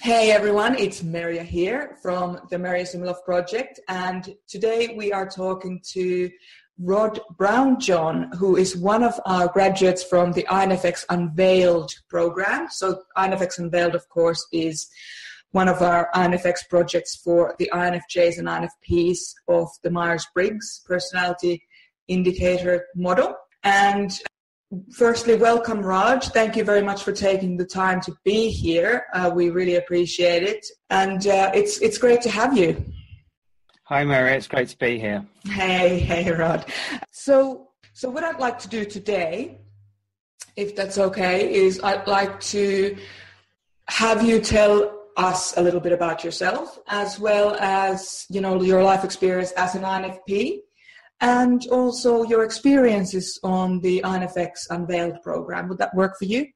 Hey everyone, it's Merja here from the Merja Sumiloff Project, and today we are talking to Rod Brownjohn, who is one of our graduates from the INFX Unveiled program. So INFX Unveiled, of course, is one of our INFX projects for the INFJs and INFPs of the Myers-Briggs personality indicator model. And firstly, welcome, Raj. Thank you very much for taking the time to be here. Uh, we really appreciate it, and uh, it's it's great to have you. Hi, Merja. It's great to be here. Hey, hey, Rod. So, so what I'd like to do today, if that's okay, is I'd like to have you tell us a little bit about yourself, as well as you know your life experience as an INFP, and also your experiences on the INFX Unveiled program. Would that work for you?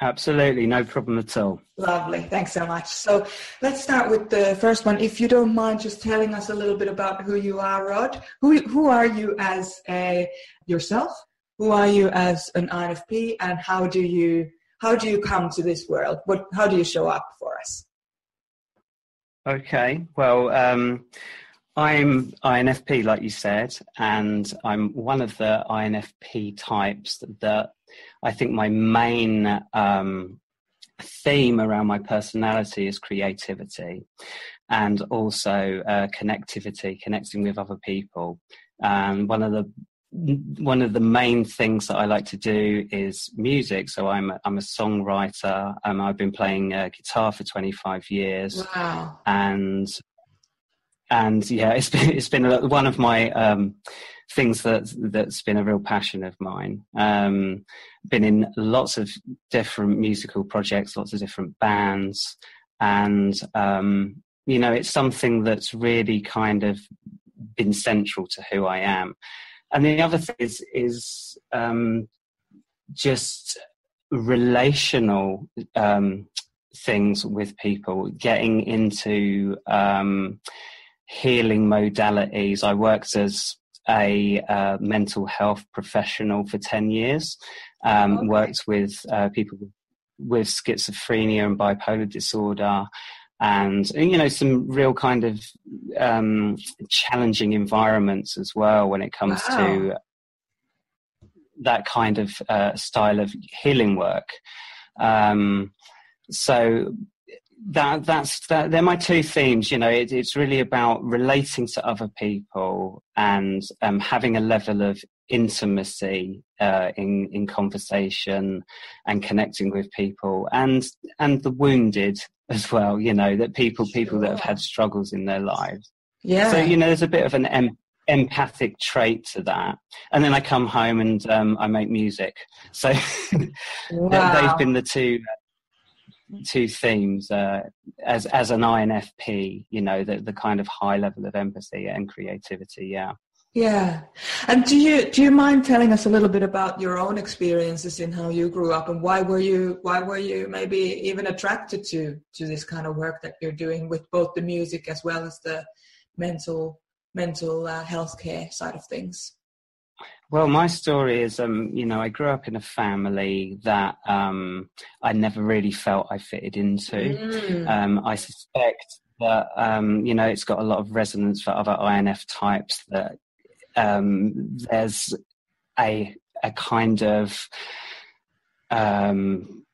Absolutely, no problem at all. Lovely, thanks so much. So let's start with the first one. If you don't mind just telling us a little bit about who you are, Rod. Who, who are you as a yourself? Who are you as an INFP and how do you how do you come to this world? What how do you show up for us? Okay, well, um, I'm INFP, like you said, and I'm one of the INFP types that I think my main um, theme around my personality is creativity and also uh, connectivity, connecting with other people. And one of the one of the main things that I like to do is music. So I'm a, I'm a songwriter. Um, I've been playing uh, guitar for 25 years. Wow. And and yeah, it's been it's been one of my um, things that that's been a real passion of mine. Um, been in lots of different musical projects, lots of different bands, and um, you know, it's something that's really kind of been central to who I am. And the other thing is is um, just relational um, things with people, getting into um, healing modalities. I worked as a uh, mental health professional for 10 years, um, okay. worked with uh, people with schizophrenia and bipolar disorder. And you know some real kind of um, challenging environments as well when it comes wow. to that kind of uh, style of healing work. Um, so that that's that they're my two themes you know it, it's really about relating to other people and um, having a level of intimacy uh, in in conversation and connecting with people and and the wounded as well you know that people people that have had struggles in their lives. Yeah. So you know there's a bit of an em- empathic trait to that. And then i come home and um, i make music. So wow. they've been the two two themes uh, as as an INFP. You know, the the kind of high level of empathy and creativity. Yeah. Yeah, and do you do you mind telling us a little bit about your own experiences in how you grew up and why were you why were you maybe even attracted to to this kind of work that you're doing with both the music as well as the mental mental uh, health care side of things? Well, my story is, um, you know, I grew up in a family that um, I never really felt I fitted into. Mm. Um, I suspect that, um, you know, it's got a lot of resonance for other INF types that um, there's a a kind of um,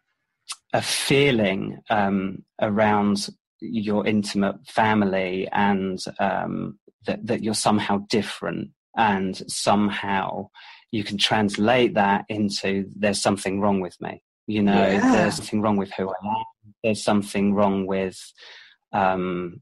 a feeling around your intimate family and that that you're somehow different and somehow you can translate that into there's something wrong with me you know yeah. there's something wrong with who i am there's something wrong with um,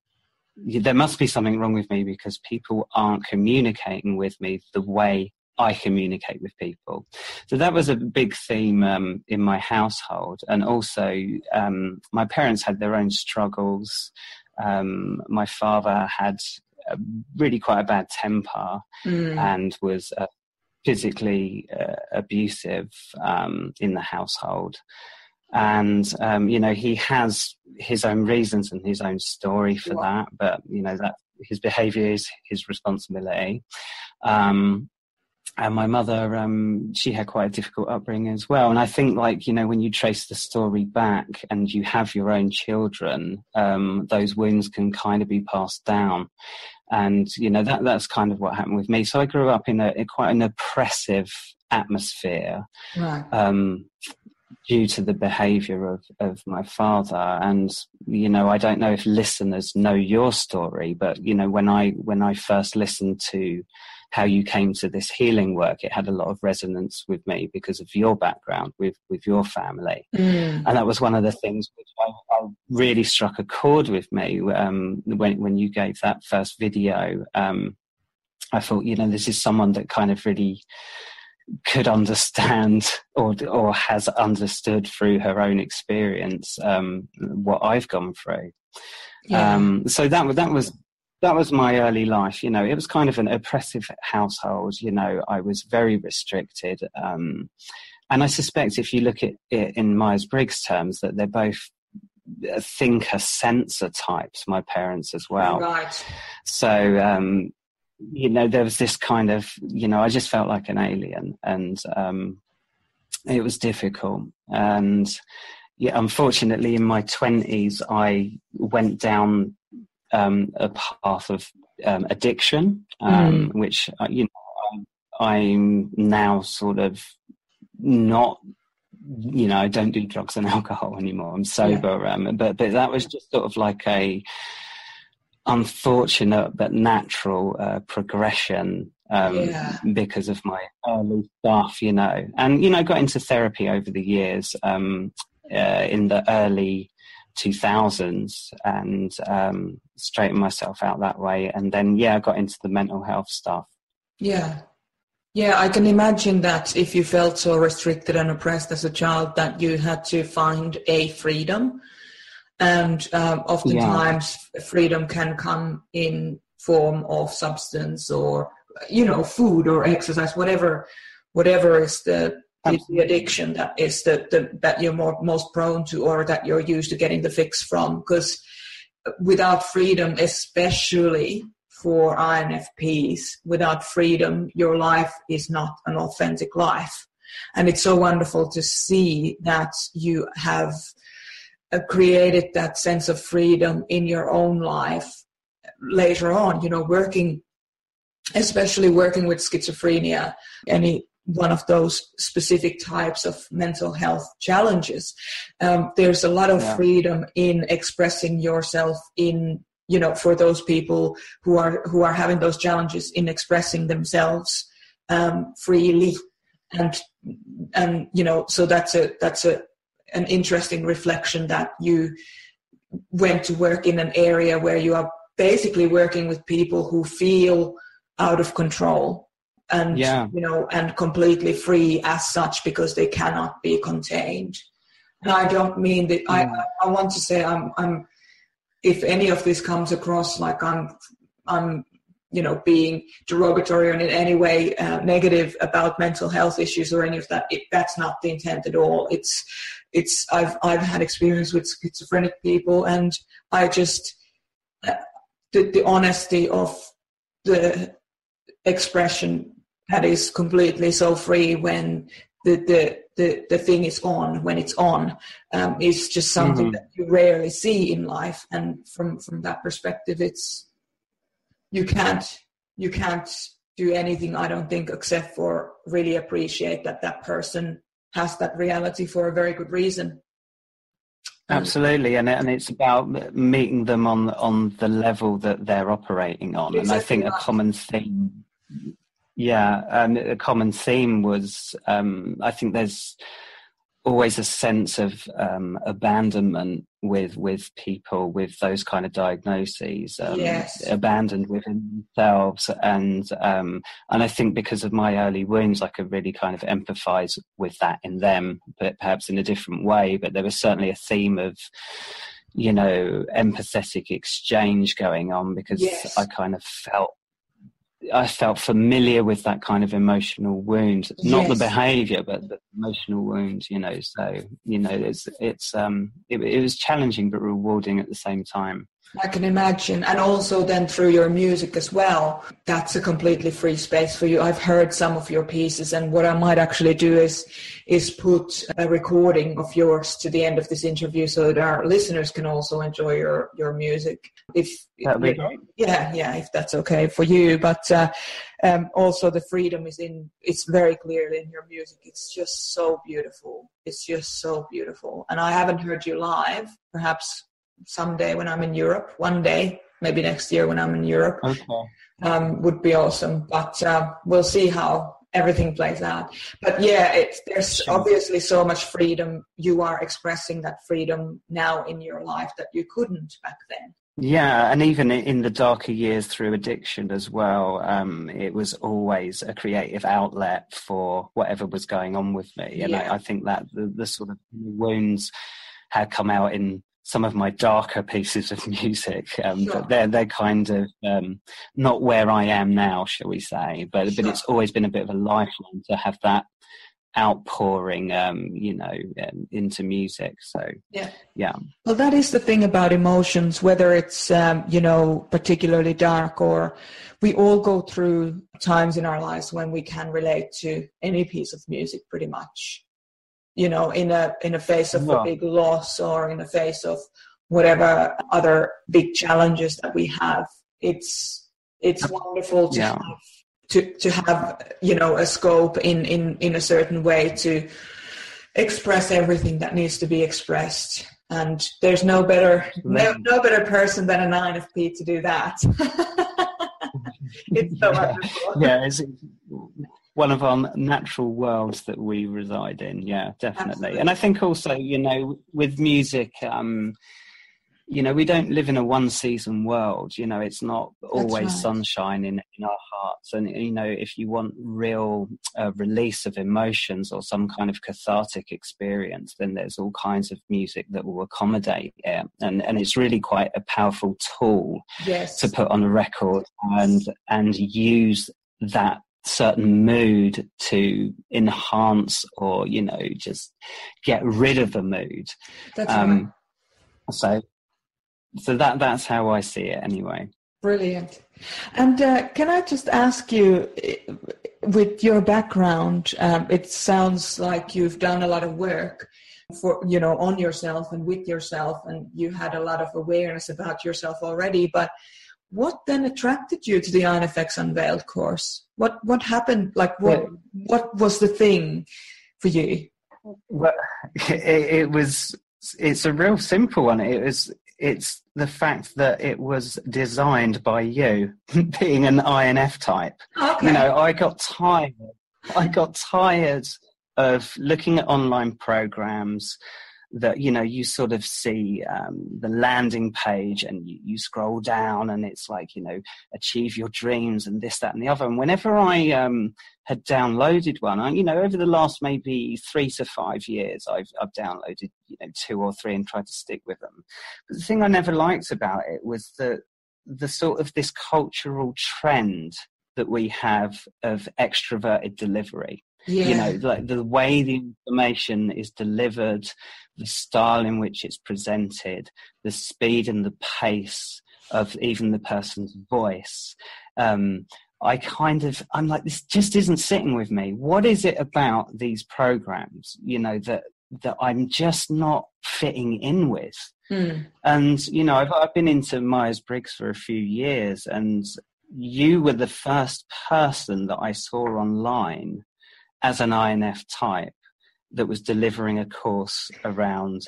there must be something wrong with me because people aren't communicating with me the way I communicate with people. So that was a big theme um, in my household. And also, um, my parents had their own struggles. Um, my father had really quite a bad temper mm. and was uh, physically uh, abusive um, in the household. And, um, you know, he has his own reasons and his own story for that, but, you know, that his behavior is his responsibility. Um, and my mother um, she had quite a difficult upbringing as well and i think like you know when you trace the story back and you have your own children um, those wounds can kind of be passed down and you know that that's kind of what happened with me so i grew up in a in quite an oppressive atmosphere right. um, due to the behavior of, of my father and you know i don't know if listeners know your story but you know when i when i first listened to how you came to this healing work it had a lot of resonance with me because of your background with with your family mm. and that was one of the things which I, I really struck a chord with me um, when when you gave that first video um, I thought you know this is someone that kind of really could understand or or has understood through her own experience um, what I've gone through. Yeah. Um, so that that was that was my early life. You know, it was kind of an oppressive household. You know, I was very restricted, um, and I suspect if you look at it in Myers Briggs terms, that they're both thinker sensor types. My parents as well. Right. So um, you know, there was this kind of, you know, I just felt like an alien, and um, it was difficult. And yeah, unfortunately, in my twenties, I went down um, a path of um, addiction, um, mm. which uh, you know, I'm now sort of not you know, I don't do drugs and alcohol anymore. I'm sober. Yeah. Um, but but that was just sort of like a unfortunate but natural uh, progression um, yeah. because of my early stuff, you know. And, you know, got into therapy over the years um, uh, in the early 2000s and um, straightened myself out that way. And then, yeah, I got into the mental health stuff. Yeah. Yeah, I can imagine that if you felt so restricted and oppressed as a child that you had to find a freedom and um, oftentimes yeah. freedom can come in form of substance or you know food or exercise whatever whatever is the the addiction that is the, the that you're more most prone to or that you're used to getting the fix from. Because without freedom especially for infps without freedom your life is not an authentic life. And it's so wonderful to see that you have uh, created that sense of freedom in your own life later on you know working especially working with schizophrenia any one of those specific types of mental health challenges. Um, there's a lot of yeah. freedom in expressing yourself in you know for those people who are who are having those challenges in expressing themselves um, freely. And and you know so that's a that's a an interesting reflection that you went to work in an area where you are basically working with people who feel out of control and yeah. you know and completely free as such because they cannot be contained and i don't mean that I, mm. I want to say i'm i'm if any of this comes across like i'm i'm you know being derogatory and in any way uh, negative about mental health issues or any of that it, that's not the intent at all it's it's I've I've had experience with schizophrenic people, and I just uh, the, the honesty of the expression that is completely so free when the the the, the thing is on when it's on um, is just something mm-hmm. that you rarely see in life and from from that perspective it's you can't you can't do anything i don't think except for really appreciate that that person has that reality for a very good reason. Absolutely, and and it's about meeting them on on the level that they're operating on, exactly and I think right. a common theme, yeah, and a common theme was um, I think there's always a sense of um, abandonment with with people with those kind of diagnoses um, yes. abandoned within themselves and um, and I think because of my early wounds I could really kind of empathize with that in them but perhaps in a different way but there was certainly a theme of you know empathetic exchange going on because yes. I kind of felt I felt familiar with that kind of emotional wound, not yes. the behaviour, but the emotional wound. You know, so you know, it's it's um, it, it, was challenging but rewarding at the same time. I can imagine. And also then through your music as well, that's a completely free space for you. I've heard some of your pieces and what I might actually do is is put a recording of yours to the end of this interview so that our listeners can also enjoy your, your music. If That'd be great. Yeah, yeah, if that's okay for you. But uh, um, also the freedom is in it's very clearly in your music. It's just so beautiful. It's just so beautiful. And I haven't heard you live. Perhaps someday when I'm in Europe, one day, maybe next year when I'm in Europe, okay. um, would be awesome. But uh, we'll see how everything plays out. But yeah, it's, there's obviously so much freedom. You are expressing that freedom now in your life that you couldn't back then. Yeah, and even in the darker years through addiction as well, um, it was always a creative outlet for whatever was going on with me. And yeah. I, I, think that the, the sort of wounds had come out in some of my darker pieces of music, um, sure. but they're they're kind of um, not where I am now, shall we say? But sure. but it's always been a bit of a lifeline to have that outpouring, um, you know, um, into music. So yeah, yeah. Well, that is the thing about emotions, whether it's um, you know particularly dark or we all go through times in our lives when we can relate to any piece of music, pretty much you know, in a in a face of a big loss or in a face of whatever other big challenges that we have. It's it's wonderful to yeah. have to to have you know a scope in in in a certain way to express everything that needs to be expressed and there's no better no, no better person than an INFP to do that it's so yeah. wonderful yeah it's, one of our natural worlds that we reside in. Yeah, definitely. Absolutely. And I think also, you know, with music, um, you know, we don't live in a one season world. You know, it's not always right. sunshine in, in our hearts. And, you know, if you want real uh, release of emotions or some kind of cathartic experience, then there's all kinds of music that will accommodate it. And, and it's really quite a powerful tool yes. to put on a record and, and use that certain mood to enhance or you know just get rid of a mood. That's um, right. so so that that's how i see it anyway. Brilliant. And uh, can i just ask you with your background um, it sounds like you've done a lot of work for you know on yourself and with yourself and you had a lot of awareness about yourself already but what then attracted you to the INFX Unveiled course? What what happened? Like what what was the thing for you? Well, it, it, was. It's a real simple one. It was. It's the fact that it was designed by you, being an INF type. Okay. You know, I got tired. I got tired of looking at online programs that you know you sort of see um, the landing page and you, you, scroll down and it's like you know achieve your dreams and this that and the other. And whenever i um, had downloaded one I, you know over the last maybe three to five years i've, I've downloaded you know two or three and tried to stick with them. But the thing i never liked about it was that the sort of this cultural trend that we have of extroverted delivery yeah. you know like the way the information is delivered the style in which it's presented the speed and the pace of even the person's voice um, i kind of i'm like this just isn't sitting with me what is it about these programs you know that that i'm just not fitting in with hmm. and you know I've, I've been into myers-briggs for a few years and you were the first person that i saw online as an INF type that was delivering a course around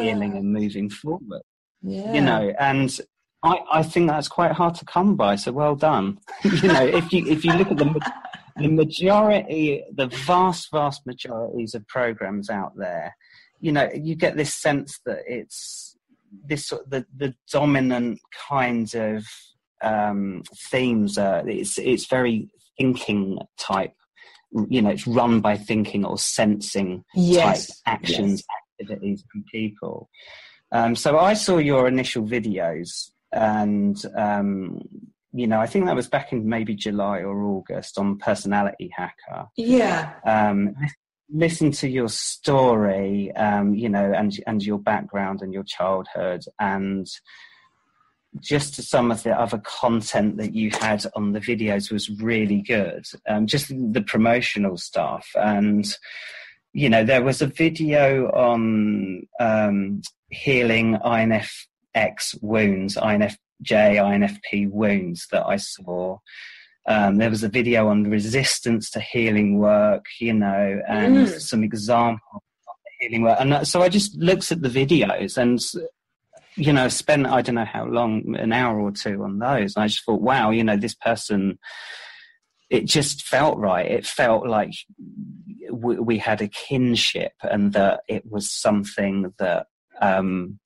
healing and moving forward. Yeah. You know, and I, I think that's quite hard to come by. So well done. you know, if you if you look at the the majority, the vast vast majorities of programs out there, you know, you get this sense that it's this sort the the dominant kinds of um, themes. Uh, it's it's very thinking type you know it's run by thinking or sensing yes. type actions yes. activities and people um, so i saw your initial videos and um, you know i think that was back in maybe july or august on personality hacker yeah um, listen to your story um, you know and and your background and your childhood and just to some of the other content that you had on the videos was really good. Um, just the promotional stuff. And, you know, there was a video on um, healing INFX wounds, INFJ, INFP wounds that I saw. Um, there was a video on resistance to healing work, you know, and mm. some examples of healing work. And so I just looked at the videos and you know, spent I don't know how long, an hour or two on those. And I just thought, wow, you know, this person. It just felt right. It felt like we, we had a kinship, and that it was something that um,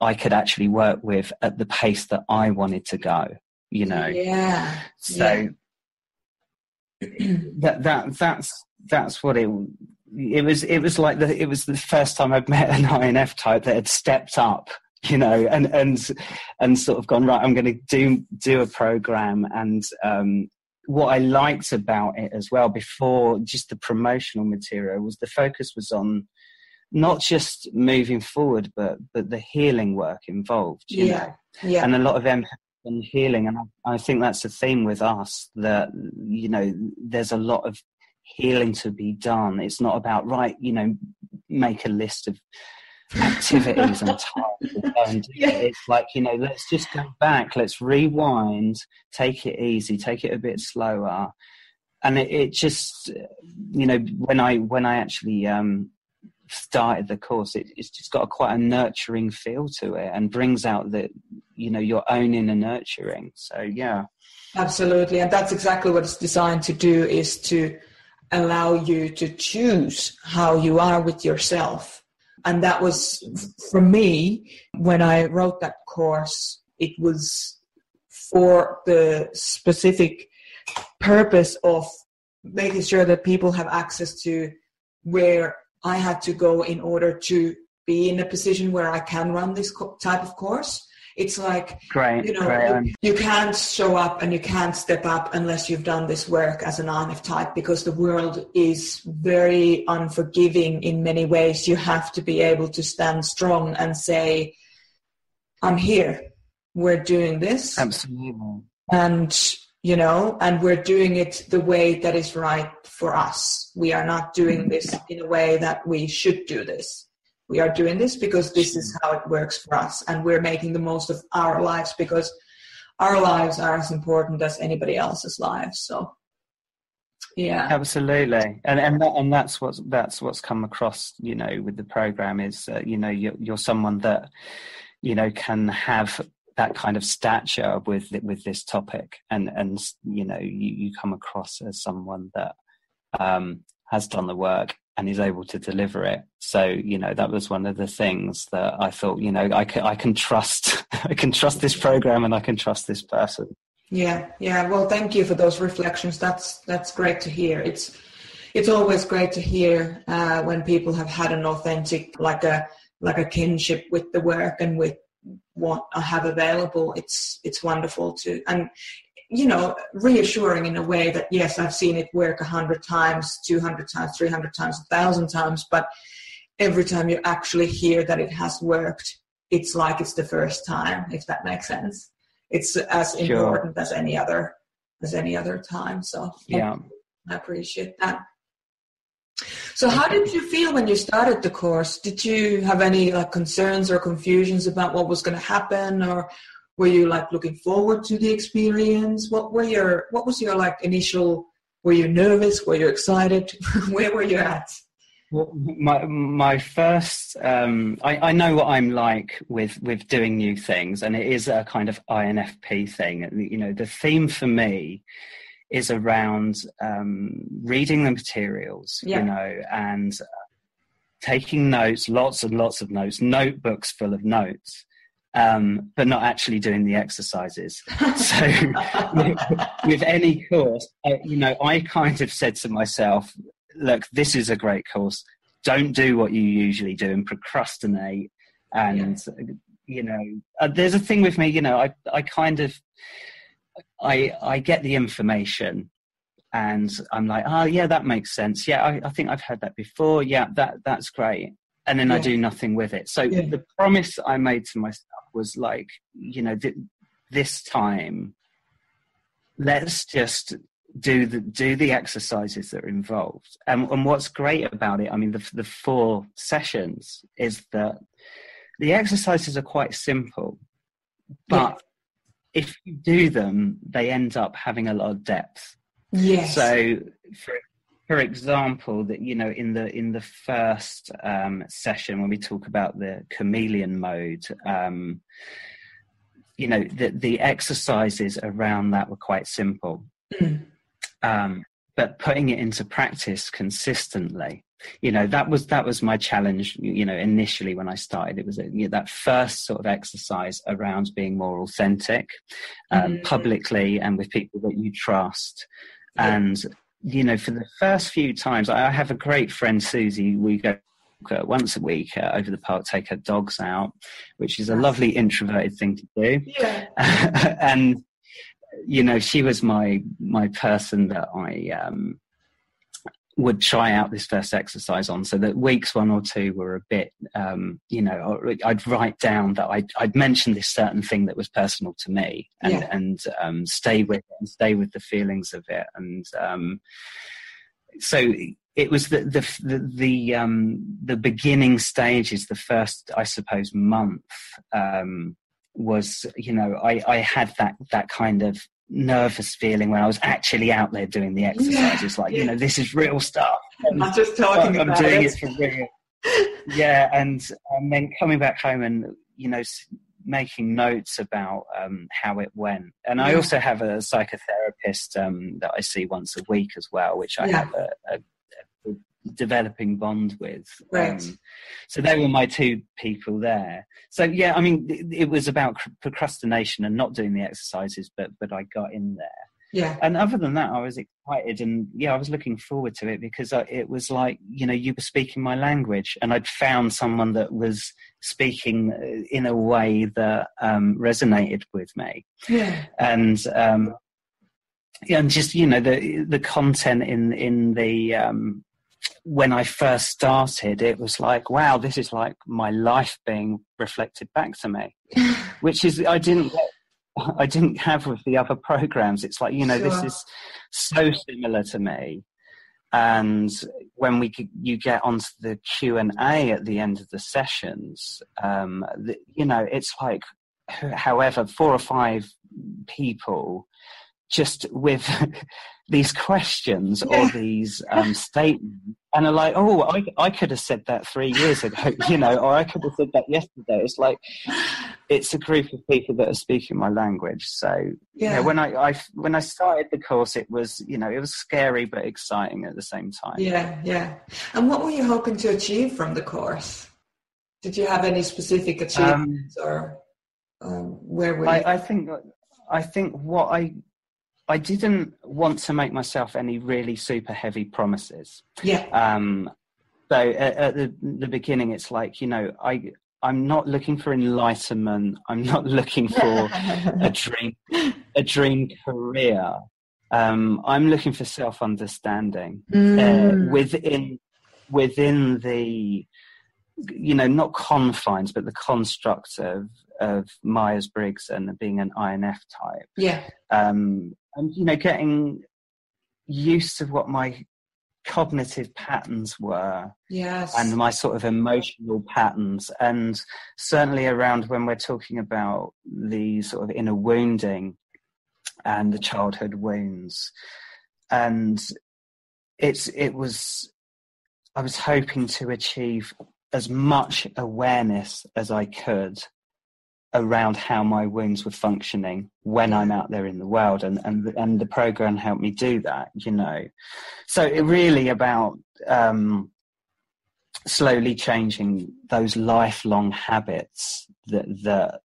I could actually work with at the pace that I wanted to go. You know, yeah. So yeah. that that that's that's what it it was it was like the it was the first time I'd met an INF type that had stepped up you know, and and and sort of gone right. I'm going to do do a program, and um, what I liked about it as well before just the promotional material was the focus was on not just moving forward, but but the healing work involved. yeah, know? yeah, and a lot of them on healing, and I, I think that's a theme with us that you know there's a lot of healing to be done. It's not about right, you know, make a list of activities and time. yeah. It's like, you know, let's just go back, let's rewind, take it easy, take it a bit slower. And it, it just, you know, when I when I actually um, started the course, it, it's just got a, quite a nurturing feel to it, and brings out that you know your own inner nurturing. So yeah, absolutely, and that's exactly what it's designed to do: is to allow you to choose how you are with yourself and that was for me when I wrote that course. It was for the specific purpose of making sure that people have access to where I had to go in order to be in a position where I can run this type of course. It's like, great, you know, great. You, you, can't show up and you can't step up unless you've done this work as an INF type because the world is very unforgiving in many ways. You have to be able to stand strong and say, I'm here. We're doing this. Absolutely. And, you know, and we're doing it the way that is right for us. We are not doing this in a way that we should do this we are doing this because this is how it works for us and we're making the most of our lives because our lives are as important as anybody else's lives so yeah. Absolutely. And and that, and that's what's that's what's come across you know with the program is uh, you know you're, you're someone that you know can have that kind of stature with with this topic. And and you know you, you come across as someone that um has done the work and is able to deliver it. So, you know, that was one of the things that I thought, you know, I can, I can trust, I can trust this program and I can trust this person. Yeah. Yeah. Well, thank you for those reflections. That's, that's great to hear. It's, it's always great to hear uh, when people have had an authentic, like a, like a kinship with the work and with what I have available. It's, it's wonderful to, and you know, reassuring in a way that yes, I've seen it work a hundred times, two hundred times, three hundred times, a thousand times, but every time you actually hear that it has worked, it's like it's the first time, if that makes sense. It's as sure. important as any other as any other time. So yeah, I appreciate that. So how did you feel when you started the course? Did you have any like concerns or confusions about what was going to happen or were you like looking forward to the experience? What were your what was your like initial were you nervous? Were you excited? Where were you at? Well, my my first um, I, I know what I'm like with with doing new things and it is a kind of INFP thing. You know the theme for me is around um, reading the materials yeah. you know and taking notes lots and lots of notes notebooks full of notes um, but not actually doing the exercises. so with, with, any course, uh, you know, I kind of said to myself, look, this is a great course. Don't do what you usually do and procrastinate. And, yeah. you know, uh, there's a thing with me, you know, I, I kind of, I, I get the information and I'm like, oh yeah, that makes sense. Yeah, I, I think I've heard that before. Yeah, that that's great. And then yeah. I do nothing with it. So yeah. the promise I made to myself was like, you know, th- this time, let's just do the do the exercises that are involved. And, and what's great about it, I mean, the the four sessions is that the exercises are quite simple, but yeah. if you do them, they end up having a lot of depth. Yes. So, for for example, that you know, in the in the first um, session when we talk about the chameleon mode, um, you know, the the exercises around that were quite simple. Um, but putting it into practice consistently you know that was that was my challenge you know initially when i started it was you know, that first sort of exercise around being more authentic um, mm-hmm. publicly and with people that you trust and you know for the first few times i have a great friend susie we go once a week uh, over the park take her dogs out which is a lovely introverted thing to do yeah. and you know she was my my person that i um would try out this first exercise on so that weeks one or two were a bit um, you know i'd write down that I'd, I'd mention this certain thing that was personal to me and yeah. and um, stay with it and stay with the feelings of it and um, so it was the the the the, um, the beginning stages the first i suppose month um, was you know I, I had that that kind of nervous feeling when I was actually out there doing the exercises. Yeah, like, yeah. you know, this is real stuff. And I'm just talking I'm about doing it. it for real. yeah, and, and then coming back home and you know making notes about um, how it went. And I also have a psychotherapist um, that I see once a week as well, which I have a, a developing bond with. Right. Um, so they were my two people there. So yeah, I mean, it, it, was about procrastination and not doing the exercises, but but I got in there. Yeah. And other than that, I was excited and yeah, I was looking forward to it because I, it was like you know you were speaking my language, and I'd found someone that was speaking uh, in a way that um, resonated with me. Yeah. And um, yeah, and just you know the the content in in the um, when I first started, it was like, wow, this is like my life being reflected back to me, which is I didn't I didn't have with the other programs. It's like you know sure. this is so similar to me, and when we you get onto the Q and A at the end of the sessions, um, the, you know it's like however four or five people just with these questions yeah. or these um, statements and are like, oh, I, I could have said that three years ago, you know, or I could have said that yesterday. It's like, it's a group of people that are speaking my language. So, yeah, you know, when I, I, when I started the course, it was, you know, it was scary but exciting at the same time. Yeah, yeah. And what were you hoping to achieve from the course? Did you have any specific achievements um, or um, where were you? I, I think, I think what I I didn't want to make myself any really super heavy promises. Yeah. Um, so at, at, the, the beginning, it's like you know, I I'm not looking for enlightenment. I'm not looking for a dream a dream career. Um, I'm looking for self understanding uh, mm. uh, within within the you know not confines but the construct of of Myers Briggs and being an INF type. Yeah. Um, and you know getting used to what my cognitive patterns were yes. and my sort of emotional patterns. And certainly around when we're talking about the sort of inner wounding and the childhood wounds. And it's it was i was hoping to achieve as much awareness as i could around how my wounds were functioning when I'm out there in the world, and and and the program helped me do that. You know, so it really about um, slowly changing those lifelong habits that that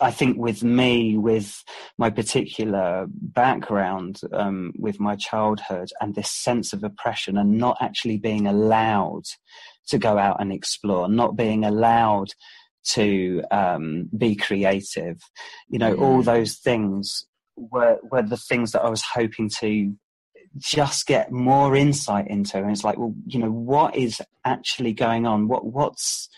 I think with me, with my particular background, um, with my childhood, and this sense of oppression, and not actually being allowed to go out and explore, not being allowed to um, be creative. You know, all those things were were the things that I was hoping to just get more insight into. And it's like, well, you know, what is actually going on? What what's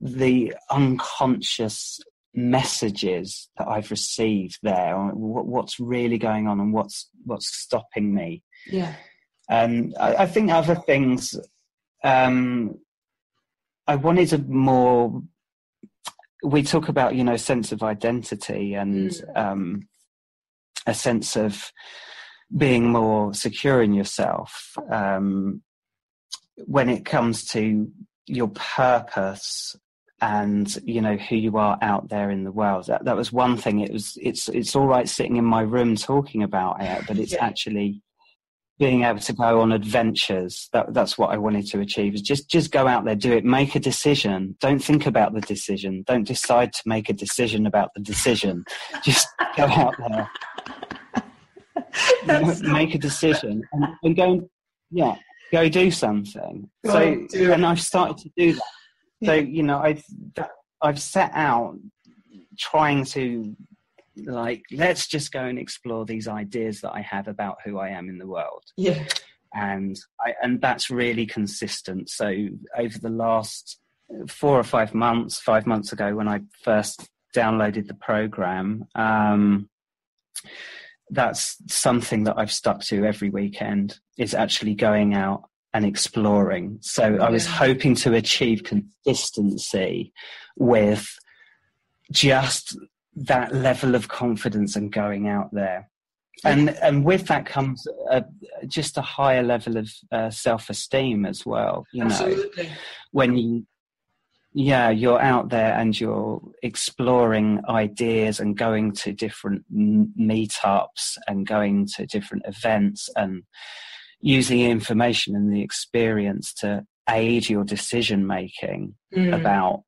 the unconscious messages that I've received there, what, what's really going on, and what's what's stopping me. Yeah. And I, I think other things. Um, I wanted a more. We talk about you know sense of identity and mm. um, a sense of being more secure in yourself um, when it comes to your purpose and you know who you are out there in the world that that was one thing it was it's it's all right sitting in my room talking about it but it's yeah. actually being able to go on adventures that that's what i wanted to achieve is just just go out there do it make a decision. Don't think about the decision. Don't decide to make a decision about the decision. Just go out there. Make a decision and, and go yeah go do something. Go so do and i've started to do that. So you know i've i've set out trying to like let's just go and explore these ideas that i have about who i am in the world. Yeah. And I, and that's really consistent. So over the last four or five months five months ago when i first downloaded the program um, that's something that I've stuck to every weekend is actually going out and exploring. So I was hoping to achieve consistency with just that level of confidence and going out there. And and with that comes a, just a higher level of uh, self esteem as well. You Absolutely. know, when you yeah, you're out there and you're exploring ideas and going to different meetups and going to different events and using information and the experience to aid your decision making mm. about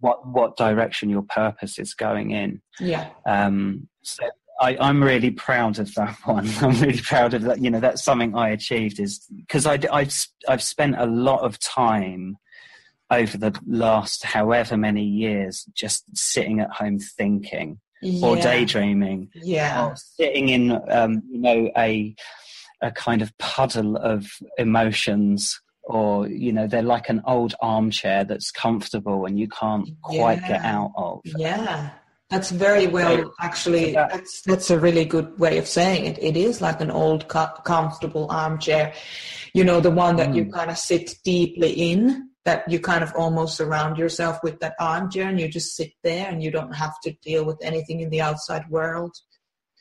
what what direction your purpose is going in. Yeah. Um, so I, I'm really proud of that one. I'm really proud of that. You know, that's something I achieved is because I, I've I've spent a lot of time over the last however many years just sitting at home thinking yeah. or daydreaming yeah or sitting in um, you know a a kind of puddle of emotions or you know they're like an old armchair that's comfortable and you can't quite yeah. get out of yeah that's very well actually that, that's that's a really good way of saying it it is like an old comfortable armchair you know the one that mm. you kind of sit deeply in that you kind of almost surround yourself with that armchair and you just sit there and you don't have to deal with anything in the outside world.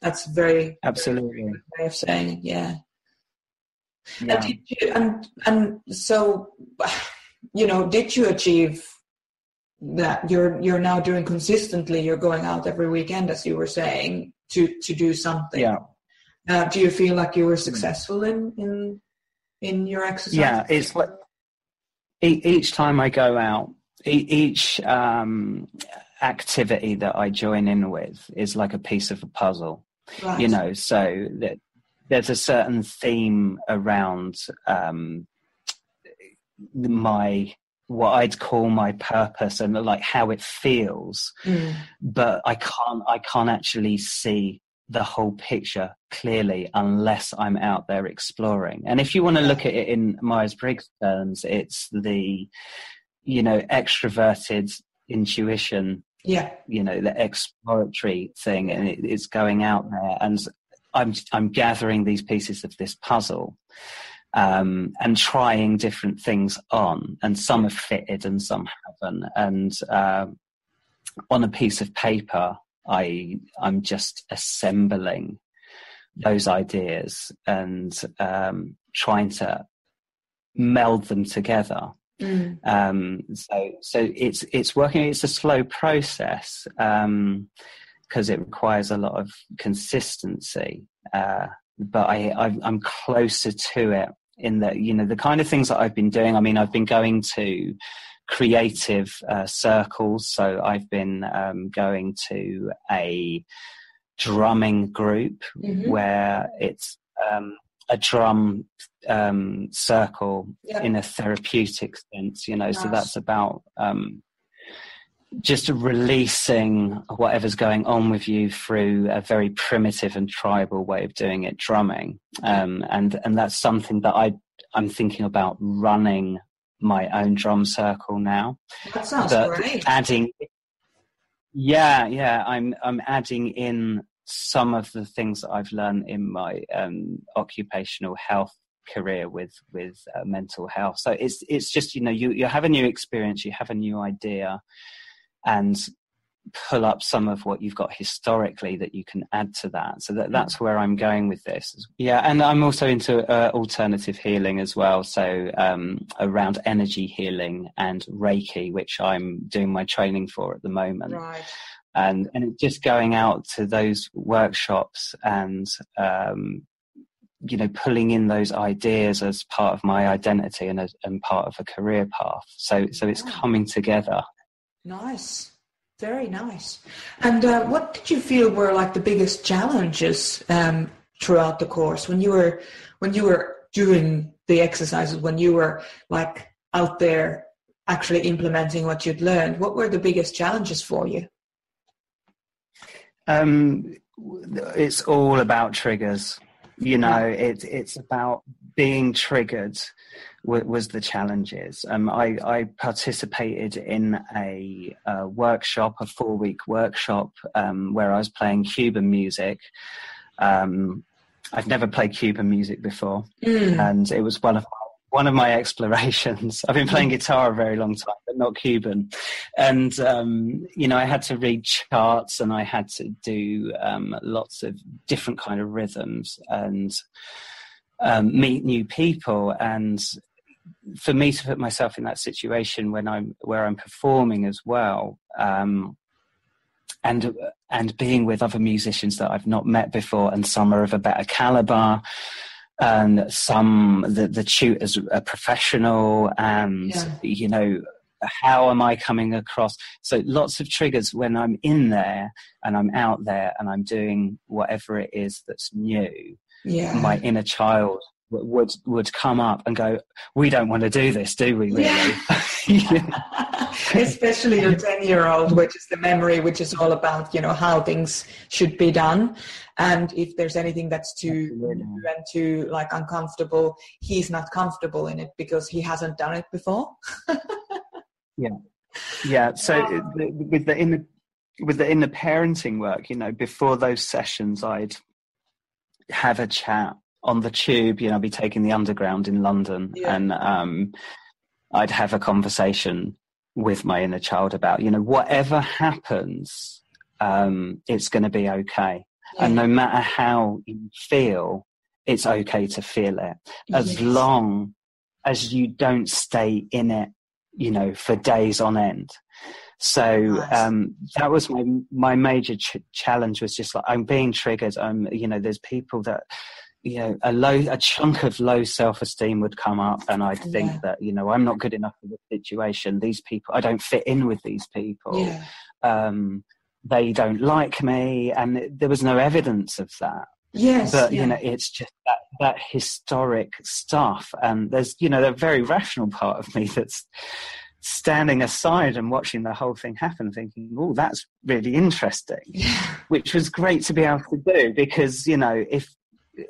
That's very absolutely way of saying it. Yeah. Yeah. And did you and and so you know did you achieve that you're you're now doing consistently you're going out every weekend as you were saying to to do something yeah uh, do you feel like you were successful in in in your exercise yeah it's like each time I go out, each um, activity that I join in with is like a piece of a puzzle. Right. You know, so that there's a certain theme around um, my what I'd call my purpose and like how it feels, mm. but I can't I can't actually see the whole picture clearly unless I'm out there exploring. And if you want to look at it in Myers Briggs terms, it's the, you know, extroverted intuition. Yeah. You know, the exploratory thing, and it, it's going out there, and I'm I'm gathering these pieces of this puzzle. Um, and trying different things on, and some have fitted and some haven't. And uh, on a piece of paper, I I'm just assembling those ideas and um, trying to meld them together. Mm. Um, so so it's it's working. It's a slow process because it requires a lot of consistency. Uh, but I, I I'm closer to it in that you know the kind of things that I've been doing. I mean, I've been going to creative uh, circles. So I've been um, going to a drumming group mm-hmm. where it's um, a drum um, circle yep. in a therapeutic sense, you know, nice. so that's about um, just releasing whatever's going on with you through a very primitive and tribal way of doing it, drumming. Um, and, and that's something that I, I'm thinking about running my own drum circle now. That sounds but great. Adding, Yeah, yeah. I'm I'm adding in some of the things that I've learned in my um, occupational health career with with uh, mental health. So it's it's just you know you you have a new experience, you have a new idea, and pull up some of what you've got historically that you can add to that. So that that's where I'm going with this. Yeah, and I'm also into uh, alternative healing as well. So um, around energy healing and Reiki, which I'm doing my training for at the moment. Right and and just going out to those workshops and um, you know pulling in those ideas as part of my identity and, and part of a career path so so it's coming together nice. Very nice. And uh, what did you feel were like the biggest challenges um, throughout the course? When you were when you were doing the exercises when you were like out there actually implementing what you'd learned what were the biggest challenges for you? Um, it's all about triggers. You know, it's it's about being triggered. was the challenges. Um, I, I participated in a, a workshop, a four week workshop, um, where I was playing Cuban music. Um, I've never played Cuban music before, mm. and it was one of one of my explorations. I've been playing guitar a very long time, but not Cuban. And, um, you know, I had to read charts and I had to do um, lots of different kind of rhythms and um, meet new people. And for me to put myself in that situation when I'm, where I'm performing as well, um, and and being with other musicians that I've not met before, and some are of a better caliber, and some the the tutors are professional and yeah. you know how am i coming across so lots of triggers when i'm in there and i'm out there and i'm doing whatever it is that's new yeah. my inner child would would come up and go we don't want to do this do we really? Yeah. especially your 10 year old which is the memory which is all about you know how things should be done. And if there's anything that's too and too like uncomfortable he's not comfortable in it because he hasn't done it before. Yeah. Yeah so um, with the inner with the inner parenting work you know before those sessions i'd have a chat on the tube you know I'd be taking the underground in london yeah. and um i'd have a conversation with my inner child about you know whatever happens um it's going to be okay and no matter how you feel, it's okay to feel it as yes. long as you don't stay in it, you know, for days on end. So um, that was my my major ch- challenge was just like I'm being triggered. I'm you know there's people that you know a low a chunk of low self esteem would come up, and I'd think yeah. that you know I'm not good enough for the situation. These people I don't fit in with these people. Yeah. Um, they don't like me, and there was no evidence of that. Yes, but yeah. you know, it's just that that historic stuff, and there's you know the very rational part of me that's standing aside and watching the whole thing happen, thinking, "Oh, that's really interesting," yeah. which was great to be able to do because you know if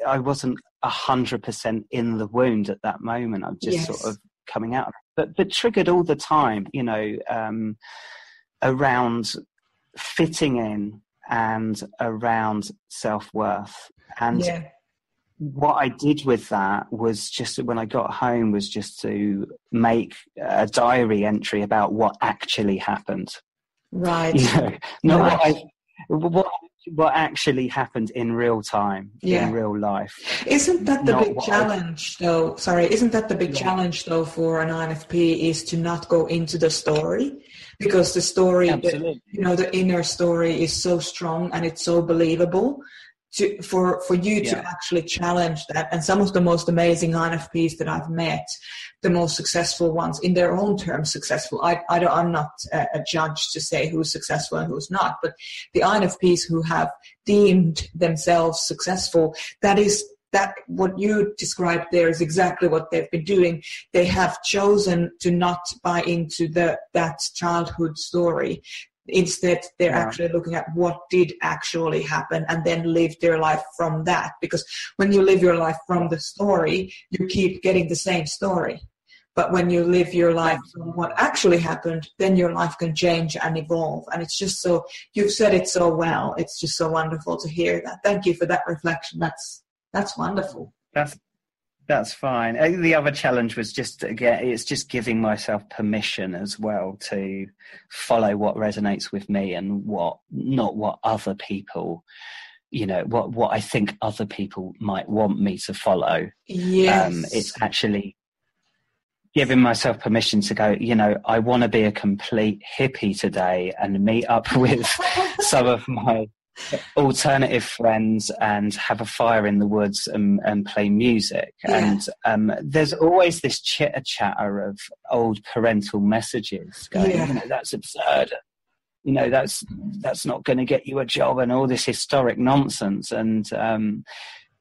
I wasn't a hundred percent in the wound at that moment, I'm just yes. sort of coming out, but but triggered all the time, you know. Um, around fitting in and around self worth. And yeah. What I did with that was just when I got home was just to make a diary entry about what actually happened. Right. You know, not right. what I what what actually happened in real time yeah. in real life isn't that the big challenge I, though sorry isn't that the big yeah. challenge though for an infp is to not go into the story because the story, the, you know, the inner story is so strong and it's so believable. To, for for you yeah. to actually challenge that, and some of the most amazing INFPs that I've met, the most successful ones in their own terms successful. I, I don't, I'm not a, a judge to say who's successful and who's not, but the INFPs who have deemed themselves successful, that is that what you described there is exactly what they've been doing. They have chosen to not buy into the that childhood story. Instead, they're yeah. actually looking at what did actually happen and then live their life from that. Because when you live your life from the story, you keep getting the same story. but when you live your life from what actually happened then your life can change and evolve and it's just so you've said it so well it's just so wonderful to hear that thank you for that reflection that's that's wonderful that's that's fine. Uh, the other challenge was just again, it's just giving myself permission as well to follow what resonates with me and what not what other people, you know, what what I think other people might want me to follow. Yes, um, it's actually giving myself permission to go. You know, I want to be a complete hippie today and meet up with some of my alternative friends and have a fire in the woods and, and play music. Yeah. And um, there's always this chitter chatter of old parental messages going, yeah. you know, that's absurd. You know, that's that's not going to get you a job and all this historic nonsense. And um,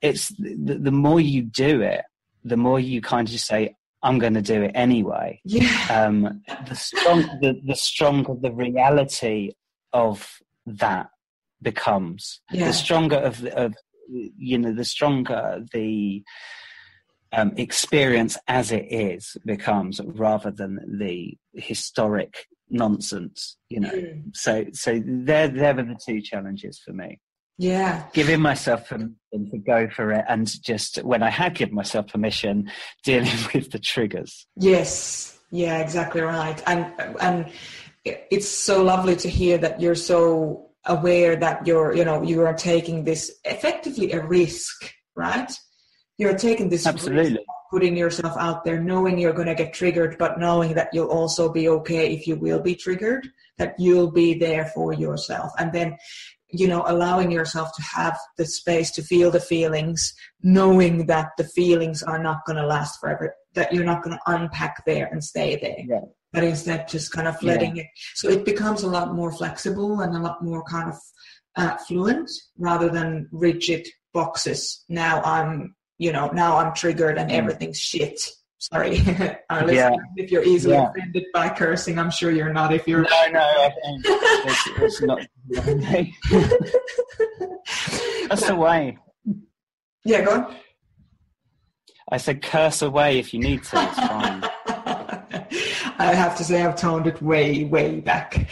it's the, the more you do it, the more you kind of just say, I'm going to do it anyway. Yeah. Um, the strong, the, the stronger the reality of that becomes. Yeah. The stronger of, of you know, the stronger the um, experience as it is becomes, rather than the historic nonsense. You know, mm. so so there there were the two challenges for me. Yeah, giving myself permission to go for it, and just when I had given myself permission, dealing with the triggers. Yes, yeah, exactly right, and and it's so lovely to hear that you're so aware that you're you know you are taking this effectively a risk right? You're taking this absolutely. putting yourself out there knowing you're going to get triggered but knowing that you'll also be okay if you will be triggered that you'll be there for yourself. And then you know allowing yourself to have the space to feel the feelings knowing that the feelings are not going to last forever that you're not going to unpack there and stay there. Yeah but instead just kind of letting yeah. it. So it becomes a lot more flexible and a lot more kind of uh, fluent rather than rigid boxes. Now I'm, you know, now I'm triggered and mm. everything's shit. Sorry, yeah. if you're easily yeah. offended by cursing, I'm sure you're not. If you're no, no, I it's, it's not. That's the way. Yeah, go on. I said curse away if you need to. It's fine. I have to say I've toned it way, way back.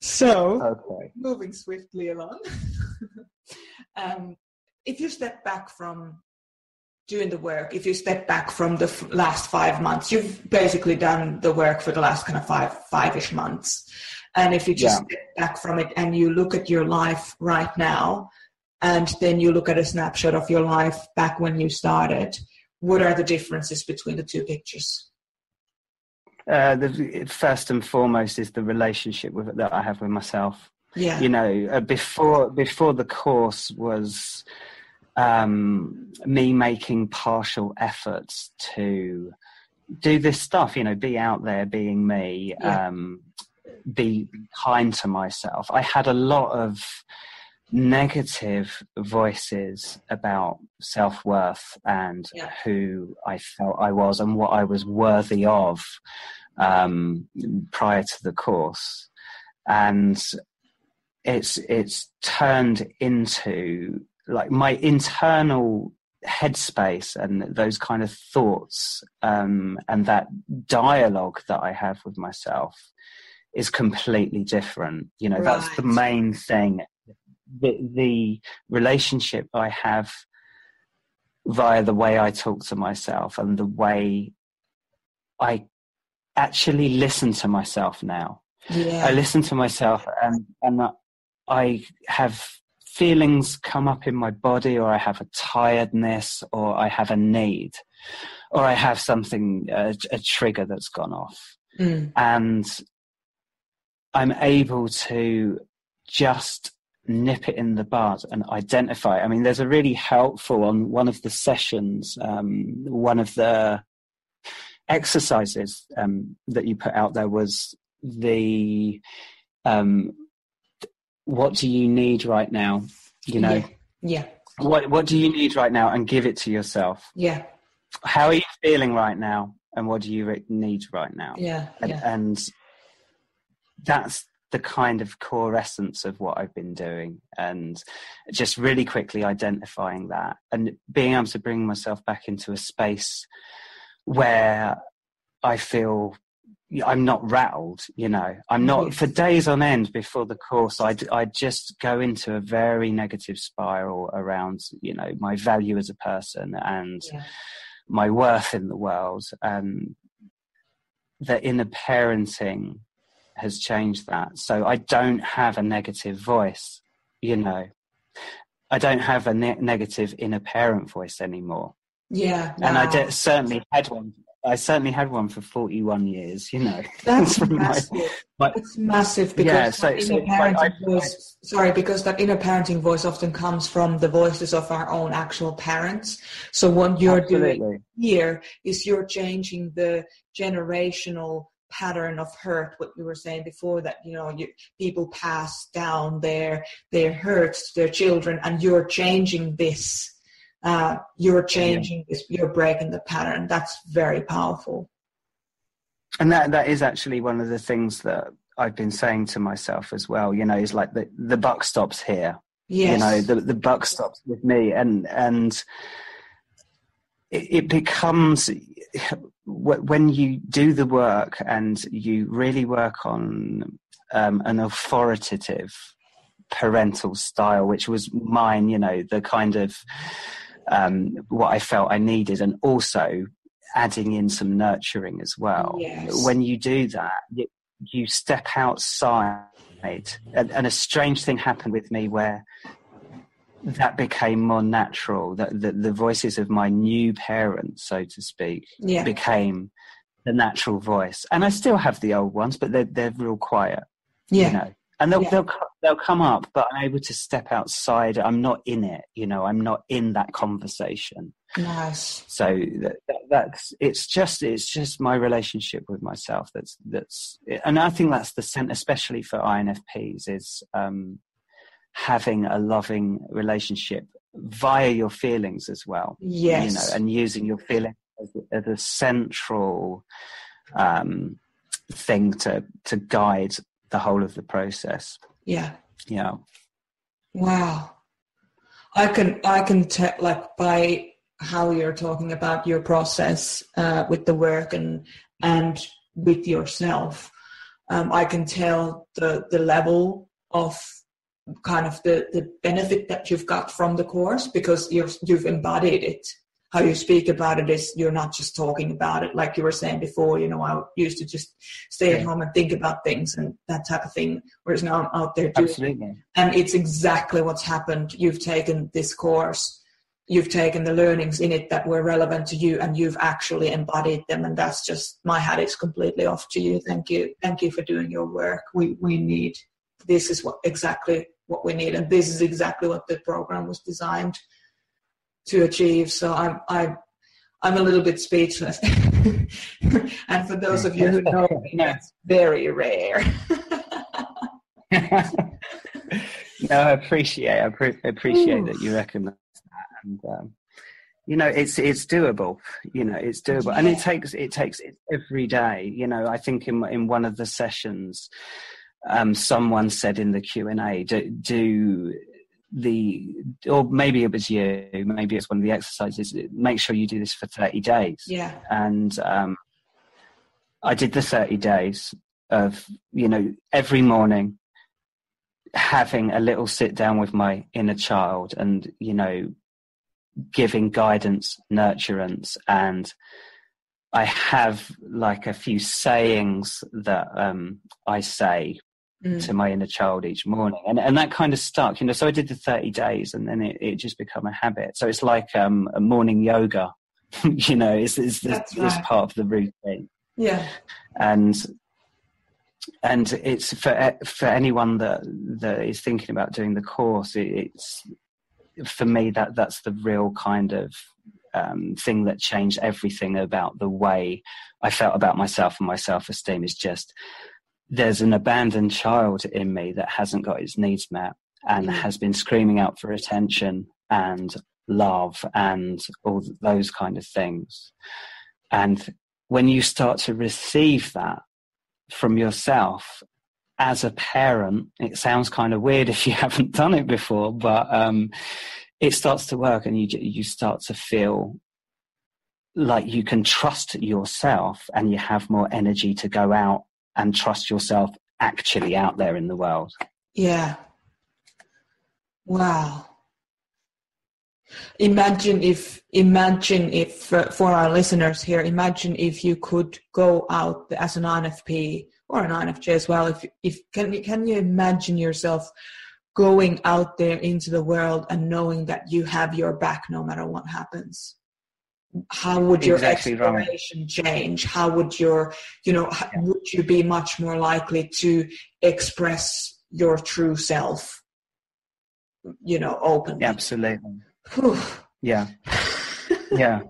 So, okay. moving swiftly along. um, if you step back from doing the work, if you step back from the f- last five months, you've basically done the work for the last kind of five, five-ish months. And if you just yeah. step back from it and you look at your life right now, and then you look at a snapshot of your life back when you started, what are the differences between the two pictures? Uh, the first and foremost is the relationship with, that I have with myself. Yeah. You know, uh, before before the course was um, me making partial efforts to do this stuff. You know, be out there, being me, yeah. um, be kind to myself. I had a lot of negative voices about self worth and yeah. who I felt I was and what I was worthy of um, prior to the course, and it's it's turned into like my internal headspace and those kind of thoughts um, and that dialogue that I have with myself is completely different. You know, right. that's the main thing the, the relationship I have via the way I talk to myself and the way I actually listen to myself now. Yeah. I listen to myself and, and I have feelings come up in my body or I have a tiredness or I have a need or I have something, a, a trigger that's gone off. Mm. And I'm able to just nip it in the bud and identify. I mean, there's a really helpful on one of the sessions, um, one of the exercises um, that you put out there was the um, what do you need right now? You know, yeah. yeah. What what do you need right now, and give it to yourself. Yeah. How are you feeling right now, and what do you need right now? Yeah. And, yeah. and that's the kind of core essence of what I've been doing and just really quickly identifying that and being able to bring myself back into a space where I feel I'm not rattled, you know. I'm not for days on end before the course. I I just go into a very negative spiral around, you know, my value as a person and yeah. my worth in the world. And the inner parenting has changed that. So I don't have a negative voice, you know. I don't have a ne- negative inner parent voice anymore. Yeah, wow. and I certainly had one I certainly had one for 41 years, you know. That's massive. My, That's massive because yeah, so, so parenting I, voice, sorry, because that inner parenting voice often comes from the voices of our own actual parents. So what you're absolutely. doing here is you're changing the generational pattern of hurt what you were saying before that you know you, people pass down their their hurts to their children and you're changing this uh, you're changing this, you're breaking the pattern. That's very powerful. And that that is actually one of the things that I've been saying to myself as well. You know, is like the the buck stops here. Yes. You know, the the buck stops with me, and and it, it becomes when you do the work and you really work on um, an authoritative parental style, which was mine. You know, the kind of um, what I felt I needed, and also adding in some nurturing as well. Yes. When you do that, you, you step outside, and, and, a strange thing happened with me where that became more natural. That the, the, voices of my new parents, so to speak, yeah. became the natural voice. And I still have the old ones, but they're they're real quiet. Yeah. You know, and they'll, yeah. they'll they'll come up, but I'm able to step outside. I'm not in it, you know. I'm not in that conversation. Nice. So that, that, that's it's just it's just my relationship with myself. That's that's, and I think that's the center, especially for INFPs, is um, having a loving relationship via your feelings as well. Yes. You know, and using your feelings as, as a central um, thing to to guide the whole of the process. Yeah. Yeah. Wow. I can I can tell like by how you're talking about your process uh, with the work and and with yourself, um, I can tell the the level of kind of the the benefit that you've got from the course because you've you've embodied it. How you speak about it is you're not just talking about it. Like you were saying before you know i used to just stay at home and think about things and that type of thing whereas now i'm out there doing Absolutely. it and it's exactly what's happened. You've taken this course. You've taken the learnings in it that were relevant to you and you've actually embodied them and that's just my hat is completely off to you. Thank you. Thank you for doing your work. We we need this is what exactly what we need and this is exactly what the program was designed to achieve. So I'm I'm I'm a little bit speechless. and for those of you who know me, that's very rare. no, I appreciate I pre- appreciate Ooh. that you recognise that, and um, you know it's it's doable. You know it's doable, yeah. and it takes it takes it every day. You know, I think in in one of the sessions, um, someone said in the Q and A, do, do the or maybe it was you maybe it's one of the exercises make sure you do this for 30 days. Yeah. And um, i did the 30 days of you know every morning having a little sit down with my inner child and you know giving guidance nurturance and i have like a few sayings that um, i say mm. to my inner child each morning. And, and that kind of stuck, you know, so I did the 30 days and then it, it just become a habit. So it's like um, a morning yoga, you know, it's, it's, this, right. this part of the routine. Yeah. And and it's for for anyone that that is thinking about doing the course it, it's for me that that's the real kind of um, thing that changed everything about the way I felt about myself and my self esteem is just there's an abandoned child in me that hasn't got its needs met and mm. has been screaming out for attention and love and all those kind of things. And when you start to receive that from yourself as a parent, it sounds kind of weird if you haven't done it before, but um, it starts to work and you, you start to feel like you can trust yourself and you have more energy to go out and trust yourself actually out there in the world. Yeah. Wow. Imagine if, imagine if, uh, for our listeners here, imagine if you could go out as an INFP or an INFJ as well. If, if can you can you imagine yourself going out there into the world and knowing that you have your back no matter what happens? How would your exactly exploration right. change how would your you know yeah. would you be much more likely to express your true self you know openly absolutely yeah yeah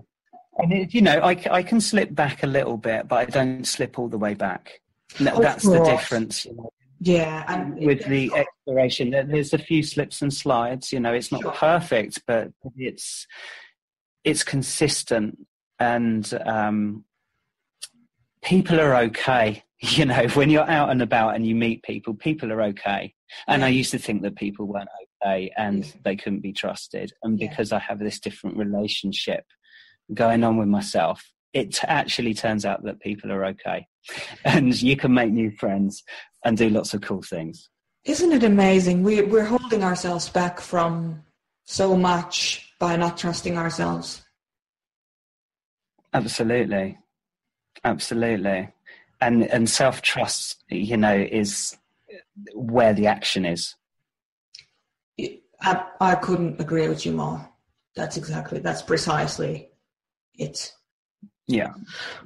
and it, you know I, I can slip back a little bit but i don't slip all the way back that's the difference you know? yeah and with it, the exploration there's a few slips and slides you know it's not sure. perfect but it's it's consistent and um, people are okay. You know, when you're out and about and you meet people, people are okay. And yeah. I used to think that people weren't okay and yeah. they couldn't be trusted. And because yeah. I have this different relationship going on with myself, it actually turns out that people are okay. And you can make new friends and do lots of cool things. Isn't it amazing? We, we're holding ourselves back from so much by not trusting ourselves. Absolutely, absolutely, and and self trust, you know, is where the action is. I, I couldn't agree with you more. That's exactly, that's precisely it. Yeah.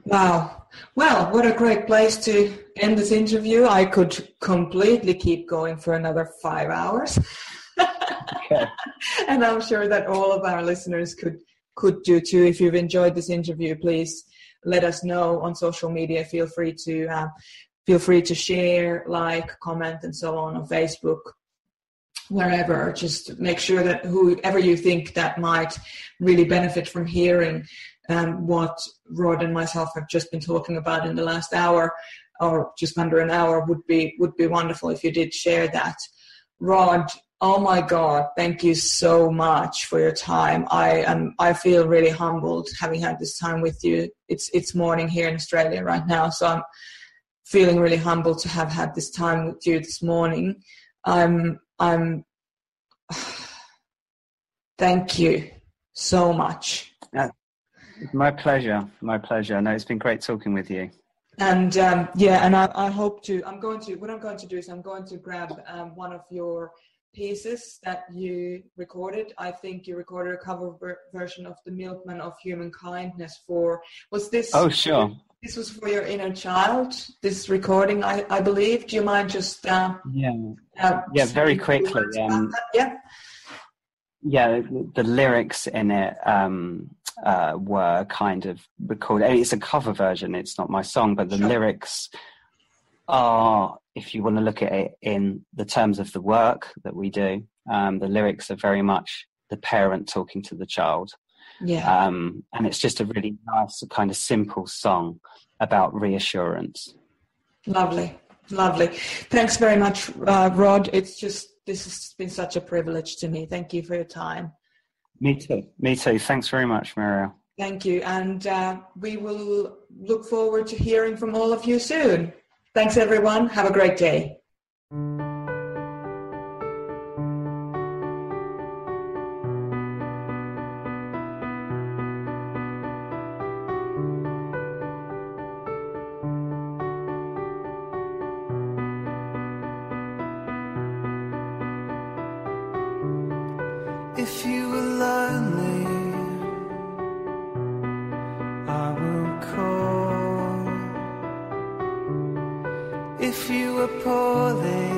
Wow. Well, what a great place to end this interview. I could completely keep going for another five hours. and I'm sure that all of our listeners could could do too. If you've enjoyed this interview, please let us know on social media. Feel free to uh, feel free to share, like, comment, and so on on Facebook, wherever. Just make sure that whoever you think that might really benefit from hearing um, what Rod and myself have just been talking about in the last hour, or just under an hour, would be would be wonderful if you did share that. Rod, Oh my God, thank you so much for your time. I am I feel really humbled having had this time with you. It's it's morning here in Australia right now, so I'm feeling really humbled to have had this time with you this morning. I'm I'm thank you so much. Uh, my pleasure. My pleasure. No, it's been great talking with you. And um, yeah, and I, I hope to. I'm going to. What I'm going to do is I'm going to grab um, one of your pieces that you recorded. I think you recorded a cover ver- version of "The Milkman of Human Kindness." For was this? Oh, sure. This was for your inner child. This recording, I, I believe. Do you mind just? Uh, yeah. Uh, yeah. Very quickly. Um, yeah. Yeah. The lyrics in it. Um, uh, were kind of recorded. It's a cover version. It's not my song, but the sure. lyrics are, if you want to look at it in the terms of the work that we do, um, the lyrics are very much the parent talking to the child. Yeah. Um, and it's just a really nice, kind of simple song about reassurance. Lovely. Lovely. Thanks very much, uh, Rod. It's just, this has been such a privilege to me. Thank you for your time. Me too. Me too. Thanks very much, Merja. Thank you. And uh, we will look forward to hearing from all of you soon. Thanks, everyone. Have a great day. If you You